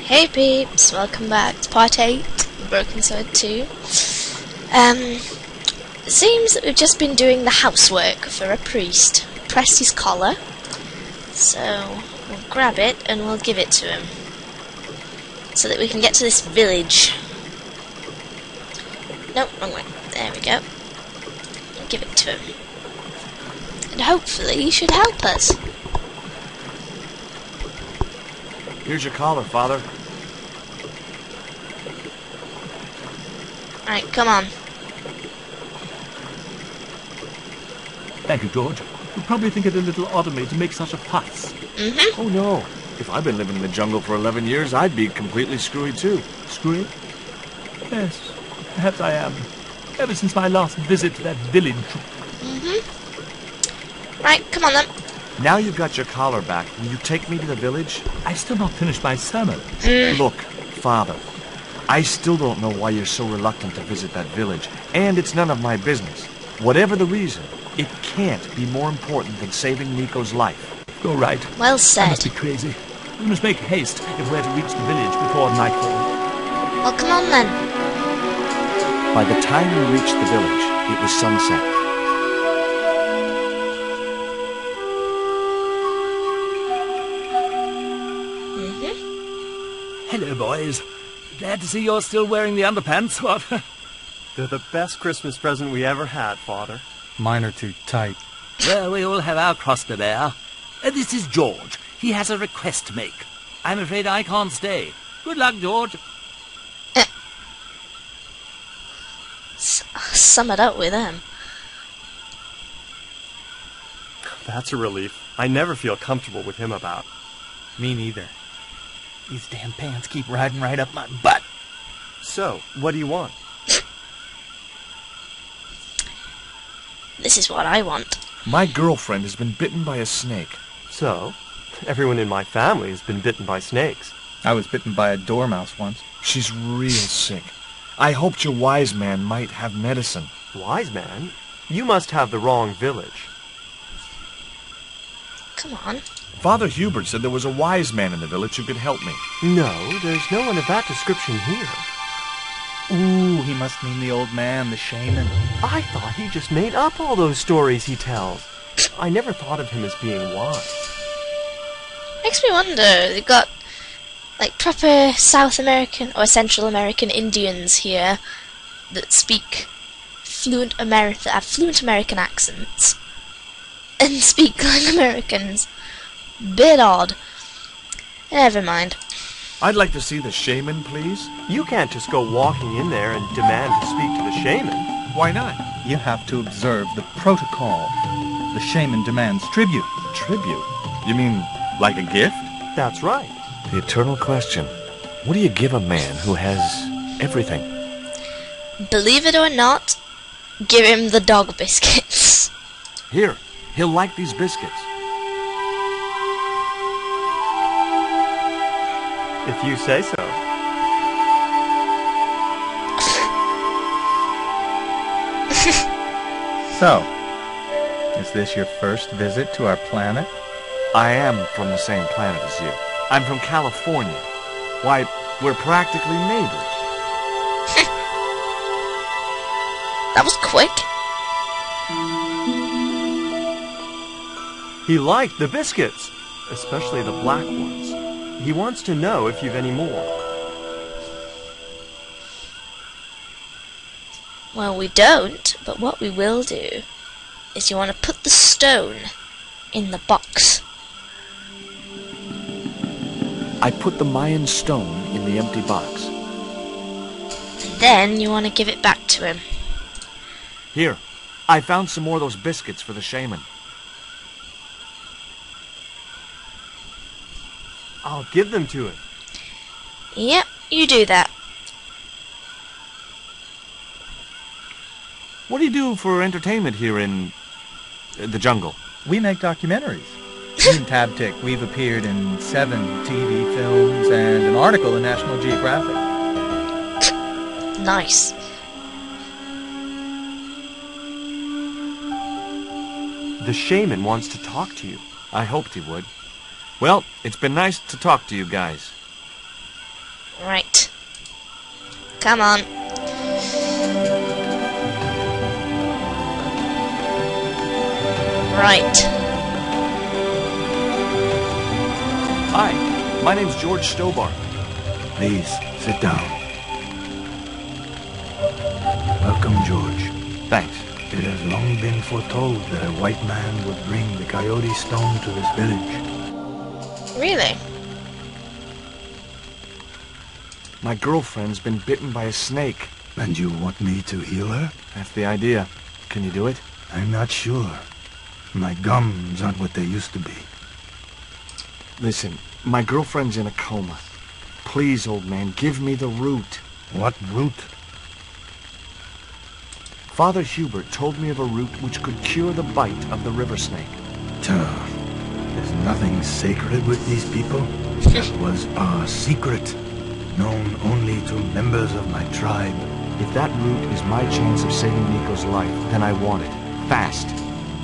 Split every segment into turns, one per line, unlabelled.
Hey peeps, welcome back to part 8 of Broken Sword 2. Um, seems that we've just been doing the housework for a priest. Press his collar, so we'll grab it and we'll give it to him. So that we can get to this village. Nope, wrong way. There we go. And give it to him. And hopefully he should help us.
Here's your collar, Father.
Alright, come on.
Thank you, George. You probably think it a little odd of me to make such a fuss.
Mm-hmm.
Oh no. If I'd been living in the jungle for 11 years, I'd be completely screwy too.
Screwy? Yes, perhaps I am. Ever since my last visit to that village.
Mm-hmm. Right, come on then.
Now you've got your collar back, will you take me to the village?
I've still not finished my sermon.
Mm.
Look, Father, I still don't know why you're so reluctant to visit that village, and it's none of my business. Whatever the reason, it can't be more important than saving Nico's life.
You're right.
Well
I
said.
must be crazy. We must make haste if we're to reach the village before nightfall.
Well, come on then.
By the time we reached the village, it was sunset.
Hello, boys. Glad to see you're still wearing the underpants. What?
They're the best Christmas present we ever had, Father.
Mine are too tight.
well, we all have our cross to bear. Uh, this is George. He has a request to make. I'm afraid I can't stay. Good luck, George.
S- sum it up with them.
That's a relief. I never feel comfortable with him about.
Me neither. These damn pants keep riding right up my butt.
So, what do you want?
This is what I want.
My girlfriend has been bitten by a snake.
So, everyone in my family has been bitten by snakes.
I was bitten by a dormouse once.
She's real sick. I hoped your wise man might have medicine.
Wise man, you must have the wrong village.
Come on.
Father Hubert said there was a wise man in the village who could help me.
No, there's no one of that description here.
Ooh, he must mean the old man, the shaman.
I thought he just made up all those stories he tells. I never thought of him as being wise.
Makes me wonder. They've got like proper South American or Central American Indians here that speak fluent American, have fluent American accents, and speak like Americans. Bit odd. Never mind.
I'd like to see the shaman, please.
You can't just go walking in there and demand to speak to the shaman.
Why not?
You have to observe the protocol. The shaman demands tribute.
Tribute? You mean like a gift?
That's right.
The eternal question. What do you give a man who has everything?
Believe it or not, give him the dog biscuits.
Here, he'll like these biscuits.
If you say so.
So, is this your first visit to our planet?
I am from the same planet as you. I'm from California. Why, we're practically neighbors.
That was quick.
He liked the biscuits, especially the black ones. He wants to know if you've any more.
Well, we don't, but what we will do is you want to put the stone in the box.
I put the Mayan stone in the empty box.
And then you want to give it back to him.
Here, I found some more of those biscuits for the shaman.
I'll give them to him.
Yep, you do that.
What do you do for entertainment here in uh, the jungle?
We make documentaries. Me and Tabtic, we've appeared in seven TV films and an article in National Geographic.
Nice.
The shaman wants to talk to you.
I hoped he would. Well, it's been nice to talk to you guys.
Right. Come on. Right.
Hi, my name's George Stobbart.
Please, sit down. Welcome, George.
Thanks.
It has long been foretold that a white man would bring the Coyote Stone to this village.
Really?
My girlfriend's been bitten by a snake.
And you want me to heal her?
That's the idea. Can you do it?
I'm not sure. My gums aren't what they used to be.
Listen, my girlfriend's in a coma. Please, old man, give me the root.
What root?
Father Hubert told me of a root which could cure the bite of the river snake.
Tuh. There's nothing sacred with these people. That was our secret, known only to members of my tribe.
If that root is my chance of saving Nico's life, then I want it. Fast.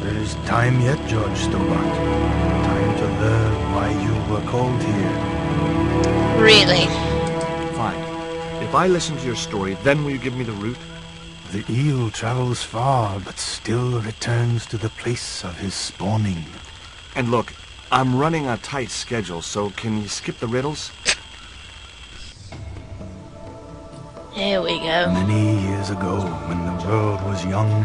There is time yet, George Stobbart. Time to learn why you were called here.
Really?
Fine. If I listen to your story, then will you give me the root?
The eel travels far, but still returns to the place of his spawning.
And look, I'm running a tight schedule, so can you skip the riddles?
Here we go.
Many years ago, when the world was young,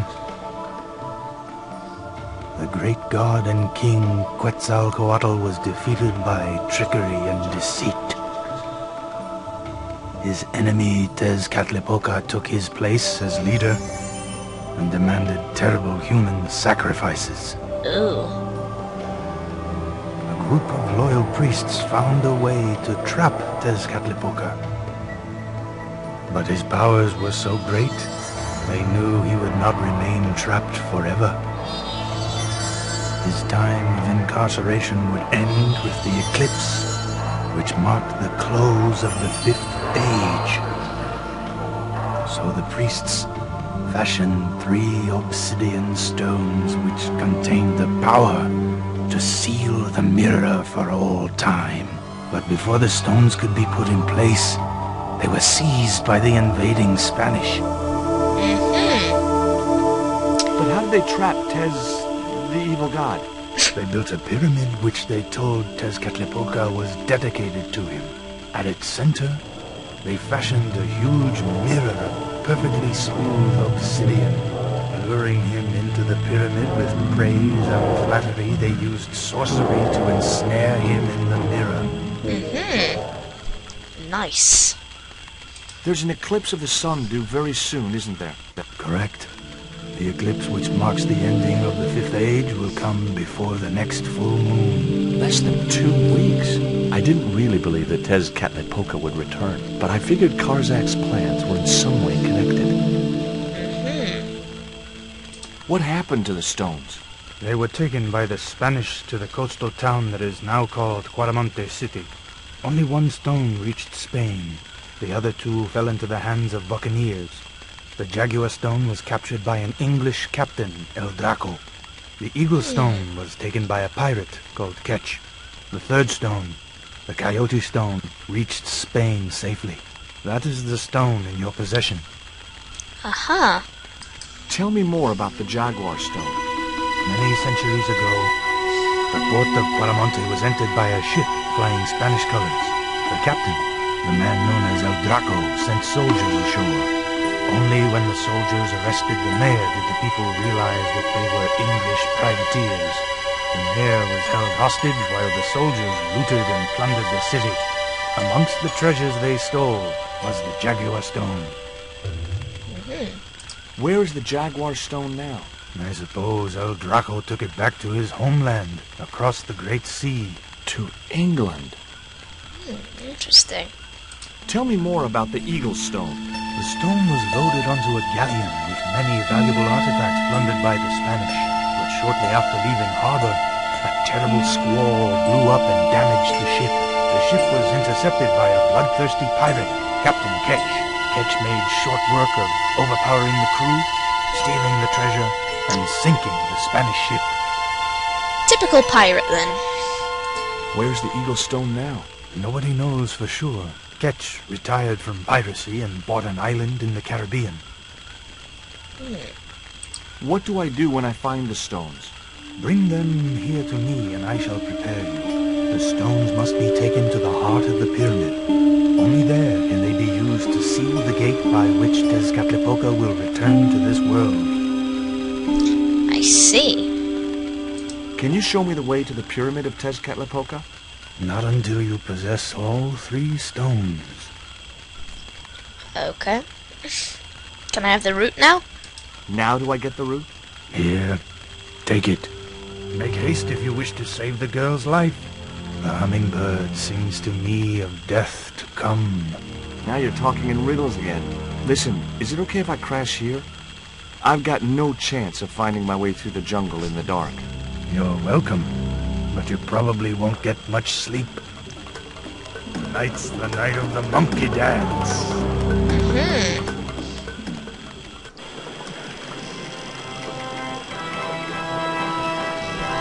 the great god and king Quetzalcoatl was defeated by trickery and deceit. His enemy Tezcatlipoca took his place as leader and demanded terrible human sacrifices.
Ooh.
Loyal priests found a way to trap Tezcatlipoca. But his powers were so great, they knew he would not remain trapped forever. His time of incarceration would end with the eclipse, which marked the close of the Fifth Age. So the priests fashioned three obsidian stones which contained the power to seal the mirror for all time. But before the stones could be put in place, they were seized by the invading Spanish. Mm-hmm.
But how did they trap Tez, the evil god?
They built a pyramid which they told Tezcatlipoca was dedicated to him. At its center, they fashioned a huge mirror of perfectly smooth obsidian. Luring him into the pyramid with praise and flattery, they used sorcery to ensnare him in the mirror. Mm-hmm.
Nice.
There's an eclipse of the sun due very soon, isn't there? Correct. The eclipse which marks the ending of the Fifth Age will come before the next full moon.
Less than two weeks. I didn't really believe that Tezcatlipoca would return, but I figured Karzac's plans were in some way connected. What happened to the stones?
They were taken by the Spanish to the coastal town that is now called Quaramonte City. Only one stone reached Spain. The other two fell into the hands of buccaneers. The Jaguar stone was captured by an English captain, El Draco. The Eagle hmm. stone was taken by a pirate called Ketch. The third stone, the Coyote stone, reached Spain safely. That is the stone in your possession.
Aha.
Tell me more about the Jaguar stone.
Many centuries ago, the port of Quaramonte was entered by a ship flying Spanish colors. The captain, the man known as El Draco, sent soldiers ashore. Only when the soldiers arrested the mayor did the people realize that they were English privateers. The mayor was held hostage while the soldiers looted and plundered the city. Amongst the treasures they stole was the Jaguar stone.
Where is the Jaguar stone now?
I suppose El Draco took it back to his homeland, across the Great Sea.
To England.
Hmm, interesting.
Tell me more about the Eagle stone.
The stone was loaded onto a galleon with many valuable artifacts plundered by the Spanish. But shortly after leaving harbor, a terrible squall blew up and damaged the ship. The ship was intercepted by a bloodthirsty pirate, Captain Ketch. Ketch made short work of overpowering the crew, stealing the treasure, and sinking the Spanish ship.
Typical pirate then.
Where's the Eagle stone now?
Nobody knows for sure. Ketch retired from piracy and bought an island in the Caribbean. Hmm.
What do I do when I find the stones?
Bring them here to me, and I shall prepare you. The stones must be taken to the heart of the pyramid. Only there can they be used to seal the gate by which Tezcatlipoca will return to this world.
I see.
Can you show me the way to the pyramid of Tezcatlipoca?
Not until you possess all three stones.
Okay. Can I have the root now?
Now do I get the root?
Here, take it. Make haste if you wish to save the girl's life. The hummingbird sings to me of death to come.
Now you're talking in riddles again. Listen, is it okay if I crash here? I've got no chance of finding my way through the jungle in the dark.
You're welcome, but you probably won't get much sleep. Tonight's the night of the monkey dance.
Hmm.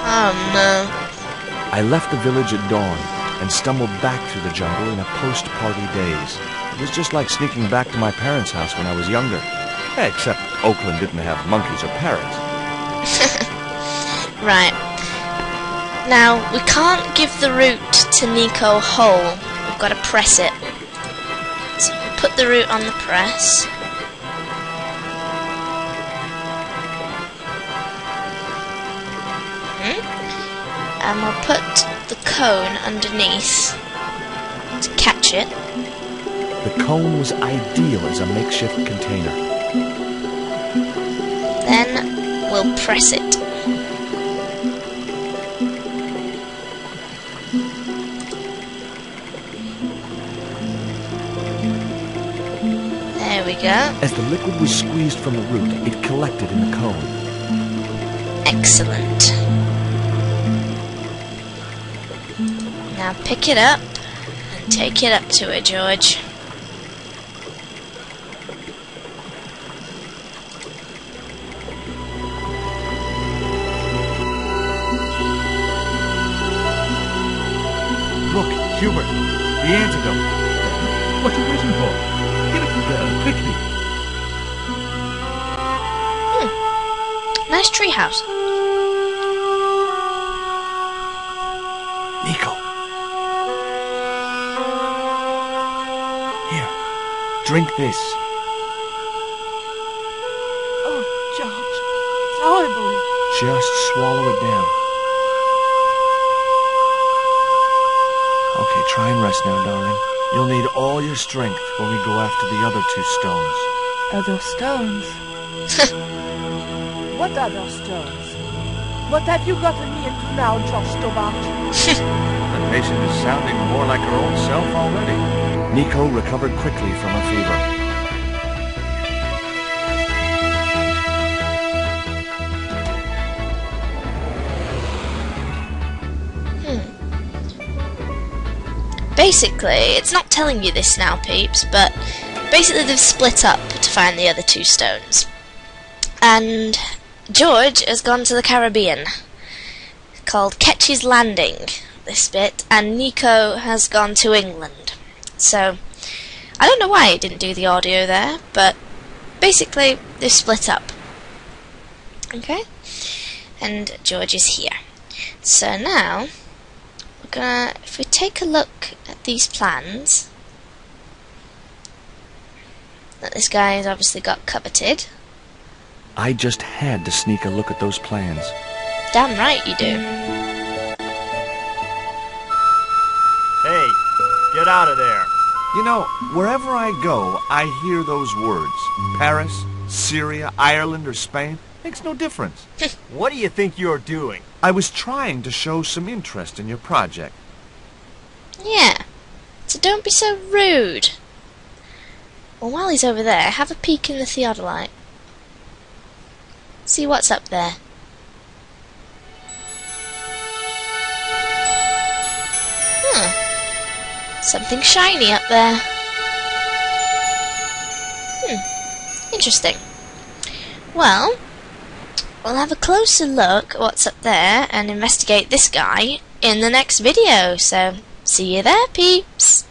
Oh no.
I left the village at dawn and stumbled back through the jungle in a post-party daze. It was just like sneaking back to my parents' house when I was younger. Except Oakland didn't have monkeys or parrots.
Right. Now, we can't give the root to Nico whole. We've got to press it. So put the root on the press. Hmm? And we'll put the cone underneath to catch it.
The cone was ideal as a makeshift container.
Then we'll press it. There we go.
As the liquid was squeezed from the root, it collected in the cone.
Excellent. Now pick it up and take it up to her, George.
Look, Hubert, the antidote.
What are you waiting for? Give it to the girl, uh, quickly. Hmm.
Nice treehouse.
Drink this.
Oh, George, it's horrible.
Just swallow it down. Okay, try and rest now, darling. You'll need all your strength when we go after the other two stones.
Other stones? what other stones? What have you gotten me into now, Josh Stobbart?
The patient is sounding more like her own self already. Nico recovered quickly from her fever. Hmm.
Basically, it's not telling you this now, peeps, but basically they've split up to find the other two stones. And George has gone to the Caribbean, called Ketch's Landing, this bit, and Nico has gone to England. So, I don't know why it didn't do the audio there, but basically they've split up. Okay? And George is here. So now, we're gonna, if we take a look at these plans that this guy has obviously got coveted.
I just had to sneak a look at those plans.
Damn right you do.
Hey, get out of there.
You know, wherever I go, I hear those words. Paris, Syria, Ireland, or Spain. Makes no difference.
What do you think you're doing?
I was trying to show some interest in your project.
Yeah. So don't be so rude. Well, while he's over there, have a peek in the theodolite. See what's up there. Hmm. Something shiny up there. Hmm. Interesting. Well, we'll have a closer look at what's up there and investigate this guy in the next video. So, see you there, peeps.